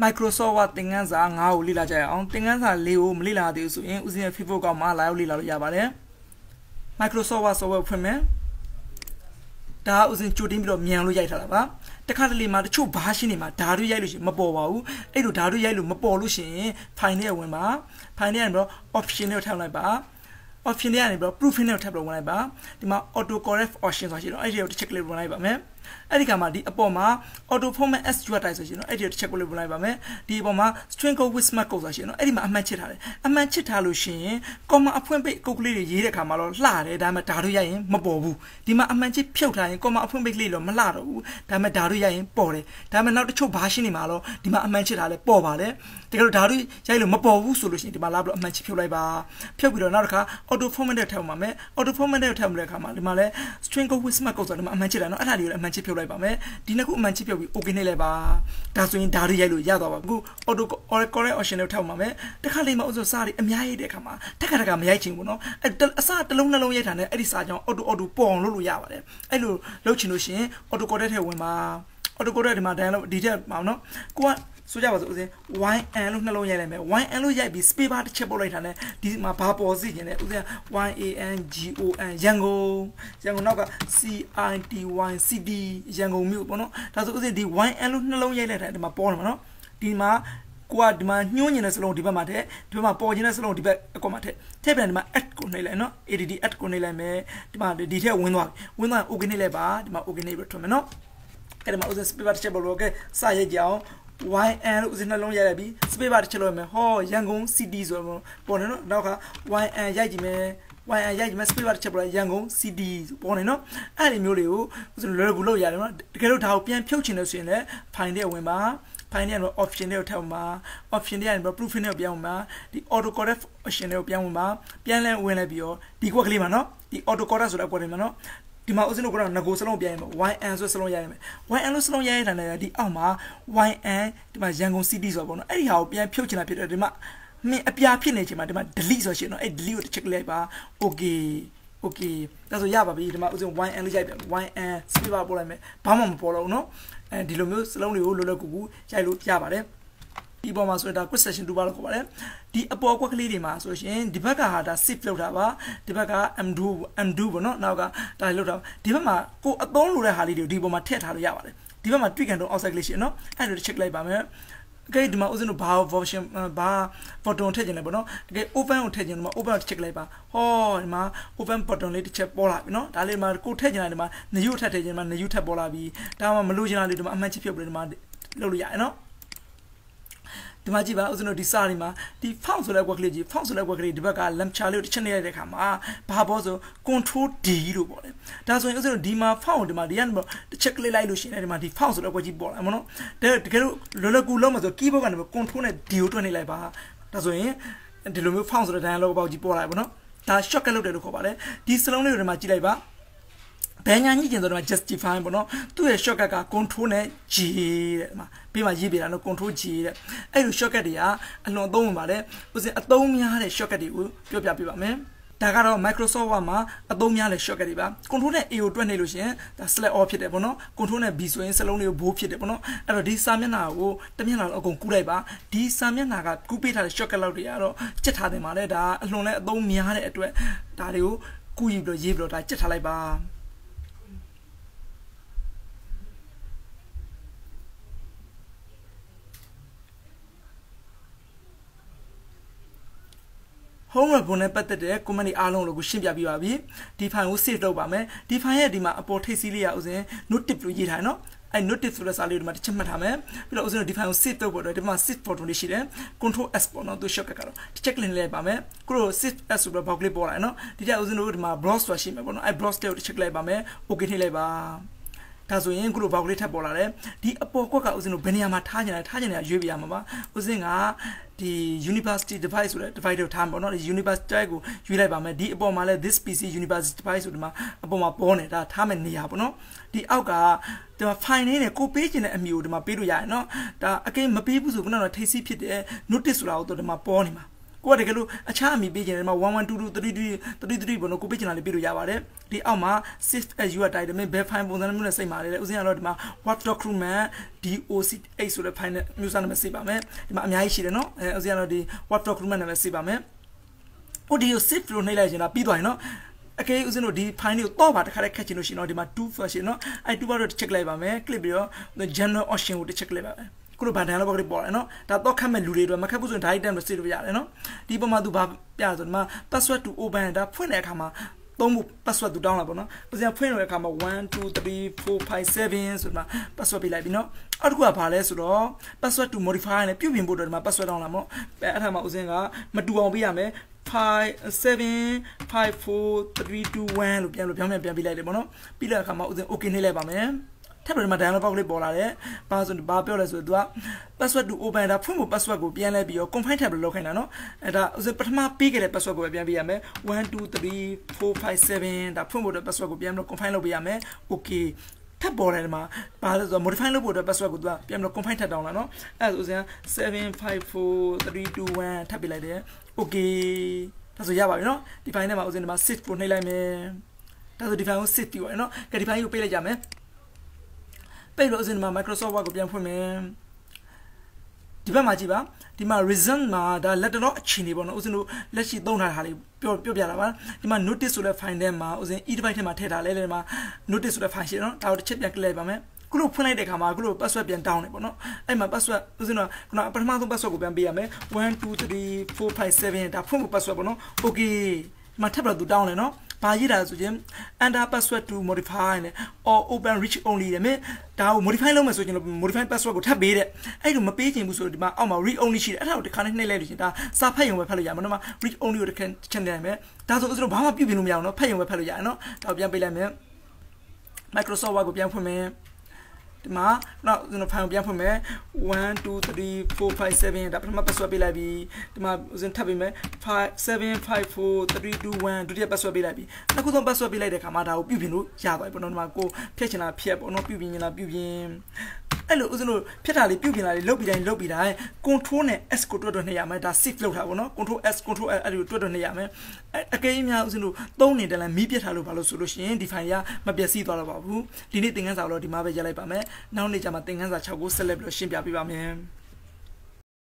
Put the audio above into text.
Microsoft ကသင်ခန်းစာ9ကိုလေ့လာကြရအောင်သင်ခန်းစာ4ကိုမလေ့လာသေးဘူးဆိုရင်ဦးဇင်းရဲ့ Facebook ကောက်မှာ live လေ့လာလို့ရပါတယ် Microsoft က software ဖွင့်မယ်ဒါကဦးဇင်းကြိုတင်ပြီးတော့မြန်လို့ရိုက်ထားတာပါတခါတလေမှာတချို့ဘားရှင်းနေမှာဓာတ်ရိုက်လို့ရှိရင်မပေါ်ပါဘူးအဲ့လိုဓာတ်ရိုက်လို့မပေါ်လို့ရှိရင် file နဲ့ဝင်ပါ file နဲ့ပြီးတော့ option နဲ့ထည့်လိုက်ပါ option တွေကနေပြီးတော့ proofing နဲ့ထပ်ပြီးဝင်လိုက်ပါဒီမှာ auto correct option ဆိုတာရှိတော့အဲ့ဒီကိုတစ်ချက်ကလေးဝင်လိုက်ပါမယ် အဲ့ဒီကမှာဒီအပေါ်မှာ auto format s type ဆိုရှင်နော်အဲ့ဒီတစ်ချက်ကိုလေးပုံလိုက်ပါမယ်ဒီအပေါ်မှာ string code with smart code ဆိုရှင်နော်အဲ့ဒီမှာအမှန်ချစ်ထားတယ်အမှန်ချစ်ထားလို့ရှင် comma အဖွင့်ပိတ်ကုတ်ကလေးတွေရေးတဲ့ခါမှာတော့လှတယ်ဒါပေမဲ့ဒါတို့ရရင်မပေါ်ဘူးဒီမှာအမှန်ချစ်ဖြုတ်ထားရင် comma အဖွင့်ပိတ်ကလေးတော့မလှတော့ဘူးဒါပေမဲ့ဒါတို့ရရင်ပေါ်တယ်ဒါပေမဲ့နောက်တစ်ချုပ် version တွေမှာတော့ဒီမှာအမှန်ချစ်ထားလဲပေါ်ပါတယ်တကယ်လို့ဒါတို့ရိုက်လို့မပေါ်ဘူးဆိုလို့ရှင်ဒီမှာလာပြီးတော့အမှန်ချစ်ဖြုတ်လိုက်ပါဖြုတ်ပြီးတော့နောက်တစ်ခါ auto format ထည့်ပါမယ် auto format ထည့်တဲ့အခါမှာဒီမှာလဲ string code with smart code ဆိုတော့ဒီမှာအမှန်ချစ်တာနော်အဲ့ဒါလေးကိုအမှန်ချစ်ဖြုတ်လိုက်ပါမယ်ဒီနှစ်ခုအမှန်ချစ်ဖြုတ်ပြီး okay နှိပ်လိုက်ပါဒါဆိုရင်ဒါတွေရိုက်လို့ရသွားပါအခု auto correct option နဲ့ထည့်ပါမယ်တခါလေးမှဥစ္စာစာတွေအများကြီးတဲ့အခါမှာတခါတခါမရိုက်ချင်ဘူးเนาะအဲ့အစတစ်လုံးနှလုံးရိုက်တာနဲ့အဲ့ဒီစာကြောင့် auto auto ပေါ်အောင်လုပ်လို့ရပါတယ်အဲ့လိုလုပ်ချင်လို့ရှိရင် auto correct ထဲဝင်ပါ auto correct ဒီမှာ download ဒီထက်ပါเนาะကိုက ဆိုကြပါစို့ဦးစင်း YN လို့နှလုံးရိုက်လိုက်မယ် YN လို့ရိုက်ပြီး space bar တစ်ချက်ပုတ်လိုက်တာ ਨੇ ဒီမှာဘာပေါ်စီခြင်းလဲဦးစင်း YAN GON ရန်ကုန်ရန်ကုန်နောက်က CITY CD ရန်ကုန်မြို့ပေါ့နော်ဒါဆိုဦးစင်းဒီ YN လို့နှလုံးရိုက်လိုက်တာဒီမှာပေါ်တယ်မှာနော်ဒီမှာကိုကဒီမှာညှိုးညင်တဲ့စလုံးဒီဘက်မှာထည့်ဒီဘက်မှာပေါ်ခြင်းတဲ့စလုံးဒီဘက်အကွက်မှာထည့်ထည့်ပြန်ဒီမှာ add ကိုနှိပ်လိုက်နော် add add ကိုနှိပ်လိုက်မယ်ဒီမှာဒီထည့်ဝင်သွားဝင်သွား okay နှိပ်လိုက်ပါဒီမှာ okay နှိပ်ပြီးထွင်မယ်နော်အဲ့ဒါမှာဦးစင်း space bar တစ်ချက်ပေါ်လို့ okay စရိုက်ကြအောင် YN လို့ဦးစင်းနှလုံးရိုက်လိုက်ပြီး space bar တစ်ချက်လို့ရမယ်ဟောရန်ကုန် CD ဆိုတော့ပေါ်နေနော်နောက်က YN ရိုက်ကြည့်မယ် YN ရိုက်ကြည့်မယ် space bar တစ်ချက်ပေါ်ရန်ကုန် CD ပေါ်နေနော်အဲ့ဒီမျိုးတွေကိုဦးစင်းလွယ်ကူလို့ရတယ်နော်တကယ်လို့ဒါကိုပြန်ဖြုတ်ချင်လို့ဆိုရင်လည်း file ထဲဝင်ပါ file ထဲမှာ option တွေကိုထည့်မှာ option တွေကနေ proofing တွေကိုပြောင်းမှာဒီ auto correct option တွေကိုပြောင်းမှာပြန်လဲဝင်လိုက်ပြီးတော့ဒီကွက်ကလေးမှာနော်ဒီ auto correct ဆိုတဲ့ကွက်လေးမှာနော် ဒီမှာဦးစင်းတို့ကတော့ငကိုစလုံးပြန်ရမယ် YN ဆိုစလုံးရရမယ် YN လို့စလုံးရရတဲ့နေရာဒီအောက်မှာ YN ဒီမှာရန်ကုန် city ဆိုတော့ပေါ့နော်အဲ့ဒီဟာကိုပြန်ဖြုတ်ချင်တာဖြစ်တယ်ဒီမှာမင်းအပြာဖြစ်နေချိန်မှာဒီမှာ delete ဆိုရှင်နော်အဲ့ delete ကိုတစ်ချက်လိုက်ပါ okay okay ဒါဆိုရပါပြီဒီမှာဦးစင်း YN လို့ရိုက်ပြန် YN space bar ပို့လိုက်မယ်ဘာမှမပေါ်တော့ဘူးနော်အဲဒီလိုမျိုးစလုံးတွေကိုလွယ်လွယ်ကူကူရိုက်လို့ရပါတယ် ဒီပေါ်မှာဆိုတော့ဒါ quick session 2ပါလို့ခေါ်ပါတယ်ဒီအပေါ်ကွက်ကလေးတွေမှာဆိုရှင်ဒီဘက်ကဟာဒါ save လောက်တာပါဒီဘက်က undo undo ပေါ့နော်နောက်ကဒါလောက်တာဒီဘက်မှာကိုအသုံးလိုတဲ့ဟာလေးတွေကိုဒီပေါ်မှာထည့်ထားလို့ရပါတယ်ဒီဘက်မှာ tweak and outside လေးရှိနော်အဲ့ဒါ check လိုက်ပါမယ်ကဲဒီမှာဥစဉ်တို့ဘာ version ဘာ button ထည့်ခြင်းလဲပေါ့နော်တကယ် open ကိုထည့်ခြင်းဒီမှာ open ကို check လိုက်ပါဟောဒီမှာ open button လေးတစ်ချက်ပေါ်လာပြီနော်ဒါလေးမှာကိုထည့်ခြင်းလားဒီမှာ new ထည့်ထည့်ခြင်းမှာ new ထည့်ပေါ်လာပြီဒါမှမလို့ခြင်းလားလေးဒီမှာအမှတ်ချဖြုတ်ပြီးဒီမှာလုပ်လို့ရတယ်နော် ဒီမှာကြည့်ပါဦးဇင်းတို့ဒီစာရီမှာဒီ font ဆိုတဲ့ word ကလေးကြီး font ဆိုတဲ့ word ကလေးဒီဘက်က launcher လေးကိုတစ်ချက်နေရတဲ့အခါမှာဘာပေါ်ဆို control D လို့ပေါ့လေဒါဆိုရင်ဦးဇင်းတို့ဒီမှာ font ဒီမှာဒီကနေတစ်ချက်ကလေးလိုက်လို့ရှိရင်ဒီမှာဒီ font ဆိုတဲ့ word ကြီးပေါ်လာမှာနော်တကယ်လို့လောလောကူလုံးမှာဆို keyboard ကနေ control နဲ့ D ကိုတွန်းနေလိုက်ပါဒါဆိုရင်ဒီလိုမျိုး font ဆိုတဲ့ dialog ပေါက်ကြီးပေါ်လာပြီနော်ဒါ shortcut လုပ်တယ်လို့ခေါ်ပါတယ်ဒီစလုံးလေးကိုဒီမှာကြည့်လိုက်ပါ ဘယ်ညာညှိကျင်ဆိုတော့ justify ပေါ့နော်သူ့ရဲ့ shortcut က control နဲ့ G တဲ့ဒီမှာပြီးမှရေးပြတာနော် control G တဲ့အဲ့လို shortcut တွေကအလွန်သုံးဝင်ပါတယ်ဥစဉ်အသုံးများတဲ့ shortcut တွေကိုပြောပြပေးပါမယ်ဒါကတော့ Microsoft Word မှာအသုံးများတဲ့ shortcut တွေပါ control နဲ့ A ကိုတွက်နေလို့ရှိရင်ဒါ select all ဖြစ်တယ်ပေါ့နော် control နဲ့ B ဆိုရင်စလုံးလေးကိုဘိုးဖြစ်တယ်ပေါ့နော်အဲ့တော့ဒီစာမျက်နှာကိုတမျက်နှာလုံးအကုန်ကူးလိုက်ပါဒီစာမျက်နှာကကူးပေးထားတဲ့ shortcut လောက်တွေကတော့ကြက်ထားတယ်မှာလေဒါအလွန်နဲ့အသုံးများတဲ့အတွက်ဒါတွေကိုကူးယူပြီးတော့ရေးပြီးတော့ဒါကြက်ထားလိုက်ပါ home web နဲ့ပတ်သက်တဲ့ comment တွေအားလုံးကိုရှင်းပြပေးပါပြီဒီ file ကို save လုပ်ပါမယ်ဒီ file ရဲ့ဒီမှာအပေါ်ထိပ်စီးလေးရဥစဉ် note လို့ရေးထားတယ်နော်အဲ notice ဆိုတဲ့စာလေးဒီမှာတစ်ချက်မှတ်ထားမယ်ပြီးတော့ဥစဉ်ဒီ file ကို save လုပ်ဖို့အတွက်ဒီမှာ save photo လေးရှိတယ် control s ပေါ့နော်သူ shortcut ကတော့တစ်ချက်ကလင်းလိုက်ပါမယ်ခုတော့ save s ဆိုတော့ဘောက်ကလေးပေါ်လာနော်ဒီတက်ဥစဉ်တို့ဒီမှာ browse ဆိုတာရှိမယ်ပေါ့နော်အဲ browse လေးကိုတစ်ချက်လိုက်ပါမယ် okay နှိပ်လိုက်ပါ ဒါဆိုရင်ခုလိုဘောက်ကလေးထပ်ပေါ်လာတယ်ဒီအပေါ်ကွက်ကဥစဉ်တို့ဘယ်နေရာမှာထားကြတယ်ထားကြတယ်ရွေးပြရမှာပါဥစဉ်ကဒီ university device ဆိုတဲ့ device ကိုထားမှာပေါ့နော်ဒီ university ကိုရွေးလိုက်ပါမယ်ဒီအပေါ်မှာလဲ this pc university device ဆိုဒီမှာအပေါ်မှာပေါ်နေတာထားမယ့်နေရာပေါ့နော်ဒီအောက်ကဒီမှာ file နေနဲ့ကိုပေးခြင်းတဲ့အမည်ကိုဒီမှာပေးလို့ရတယ်နော်ဒါအကိမပေးဘူးဆိုခုနကထိတ်စီးဖြစ်တဲ့ notice ဆိုတာကိုဒီမှာပေါ်နေမှာ ကိုကတကယ်လို့အခြားအမည်ပေးချင်တယ်မှာ1122 33 33ဘောနော်ကိုပေးချင်တာလေးပေးလို့ရပါတယ်ဒီအောက်မှာ save as you are title မင်းဘယ် file ပုံစံမျိုးနဲ့စိတ်မာတယ်လေဥစဉ်ကတော့ဒီမှာ what document doc8 ဆိုတဲ့ file နဲ့မျိုးစားနာမည်စိတ်ပါမယ်ဒီမှာအများကြီးရှိတယ်နော်အဲဥစဉ်ကတော့ဒီ what document နာမည်စိတ်ပါမယ် audio save လို့နှိပ်လိုက်ချင်တာပြီးသွားရင်နော်အကယ်ဦးဇင်းတို့ဒီ file ကိုတော့ပါတစ်ခါတည်းခက်ချင်လို့ရှိရင်တော့ဒီမှာ2 version เนาะအဲ2 version တစ်ချက်လိုက်ပါမယ် click ပြီးတော့ general option ကိုတစ်ချက်လိုက်ပါမယ် ခုလိုဗန်တန်လောက်ပေါ့ကလေးပေါ်တယ်နော်ဒါတော့ခတ်မဲ့လူတွေတွေမခတ်ဘူးဆိုရင် direct time လို့စစ်လို့ရတယ်နော်ဒီပုံမှာသူဘာပြဆိုဒီမှာ password to open ဒါဖွင့်တဲ့အခါမှာသုံးဖို့ password သူတောင်းလာပေါ့နော်ဥစဉ်ဖွင့်တဲ့အခါမှာ1 2 3 4 5 7ဆိုဒီမှာ password ပေးလိုက်ပြီနော်အောက်တစ်ခုကဘာလဲဆိုတော့ password to modify နဲ့ပြုပြင်ဖို့အတွက်ဒီမှာ password တောင်းလာပေါ့အဲအဲ့ဒါမှဥစဉ်ကမတူအောင်ပေးရမယ်5 7 5 4 3 2 1လို့ပြန်လို့ပြောင်းပြန်ပြန်ပြလိုက်တယ်ပေါ့နော်ပြီးတဲ့အခါမှာဥစဉ် okay နှိပ်လိုက်ပါမယ် ထပ်ပြီးမှ dialog box လေးပေါ်လာတယ်။ဘာဆိုဘာပြောလဲဆိုတော့ तू က password to open ဒါဖွင့်ဖို့ password ကိုပြန်လဲပြီးတော့ confine tab လို့လုပ်ခိုင်းတာနော်။အဲဒါပထမပေးခဲ့တဲ့ password ကိုပဲပြန်ပေးရမယ်။1 2 3 4 5 7ဒါဖွင့်ဖို့အတွက် password ကိုပြန်ပြီး confine လုပ်ပေးရမယ်။ okay ထပ်ပေါ်တယ်ဒီမှာဘာလဲဆိုတော့ modify လုပ်ဖို့အတွက် password ကို तू ကပြန်ပြီး confine ထပ်တောင်းလာနော်။အဲဒါဆိုရင်754 321ထပ်ပေးလိုက်တယ်။ okay ဒါဆိုရပါပြီနော်။ဒီ file ထဲမှာဥစဉ်ဒီမှာ save ကိုနှိပ်လိုက်မယ်။ဒါဆိုဒီ file ကို save ပြီးပါရနော်။ကဲဒီ file ကိုပေးလိုက်ကြမယ်။ ပိတ်လို့အစဉ်မှာ Microsoft Word ကိုပြန်ဖွင့်မယ်ဒီဘက်မှာကြည့်ပါဒီမှာ result မှာဒါလက်တော့အခြေအနေပေါ့နော်ဦးဇင်းတို့လက်ရှိသုံးထားတာလေးပြောပြောပြတာပါဒီမှာ notice ဆိုတဲ့ file ထဲမှာဦးဇင်း e device ထဲမှာထည့်ထားလဲလဲဒီမှာ notice ဆိုတဲ့ file ရှိတယ်နော်ဒါကိုတစ်ချက်ပြန် click လိုက်ပါမယ်ခုလိုဖွင့်လိုက်တဲ့အခါမှာခုလို password ပြန်တောင်းတယ်ပေါ့နော်အဲ့မှာ password ဦးဇင်းတို့ခုနပထမဆုံး password ကိုပြန်ပေးရမယ်1 2 3 4 5 7ဒါဖွင့်ဖို့ password ပေါ့နော် okay ဒီမှာထပ်ပြီးတော့သူတောင်းတယ်နော် ဘာရေးတာဆိုရင် enter password to modify နဲ့ or open reach only တဲ့မင်းဒါကို modify လုပ်မယ်ဆိုရင် modify password ကိုထပ်ပေးတဲ့အဲ့လိုမပေးချင်ဘူးဆိုတော့ဒီမှာအောက်မှာ read only ရှိတယ်အဲ့ဒါကိုတစ်ခါနဲ့နှိပ်လိုက်လို့ရှင်ဒါစာဖတ်ရုံပဲဖတ်လို့ရမှာနော် read only ကိုတစ်ခါချက်နေနိုင်မယ်ဒါဆိုဥစ္စာဘာမှပြုပြင်လို့မရအောင်နော်ဖတ်ရုံပဲဖတ်လို့ရတယ်နော်ဒါကိုပြန်ပေးလိုက်မယ် Microsoft Word ကိုပြန်ဖွင့်မယ် ဒီမှာနောက်ကျွန်တော်ဖိုင်ပြန်ဖွင့်မယ်1 2 3 4 5 7ဒါပထမ password ပေးလိုက်ပြီဒီမှာဦးဇင်းထပ်ပေးမယ်5 7 5 4 3 2 1ဒုတိယ password ပေးလိုက်ပြီနောက်ခုဆုံး password ပေးလိုက်တဲ့ခါမှာဒါကိုပြုပြင်လို့ရသွားပြီပေါ့နော်ဒီမှာကိုဖြတ်ချင်တာဖြတ်ပေါ့နော်ပြုပြင်ချင်တာပြုပြင် အဲ့လိုဦးဇင်းတို့ဖြတ်တာလေးပြုတ်ပြင်တာလေးလုတ်ပြီးတိုင်းလုတ်ပြီးတိုင်း control နဲ့ s ကိုတွတ်တွတ်နေရမယ်ဒါ shift လောက်တာပေါ့နော် control s control s အဲ့လိုတွတ်တွတ်နေရမယ်အကယ်၍များဦးဇင်းတို့သုံးနေတဲ့လမ်းမီးပြတ်ထားလို့ဘာလို့ဆိုလို့ရှိရင်ဒီ file ကမပျက်စီးသွားတော့ပါဘူးဒီနေ့သင်ခန်းစာတော့ဒီမှာပဲရလိုက်ပါမယ်နောက်နေ့ကျမှသင်ခန်းစာ6ကိုဆက်လက်ပြီးရှင်းပြပေးပါမယ်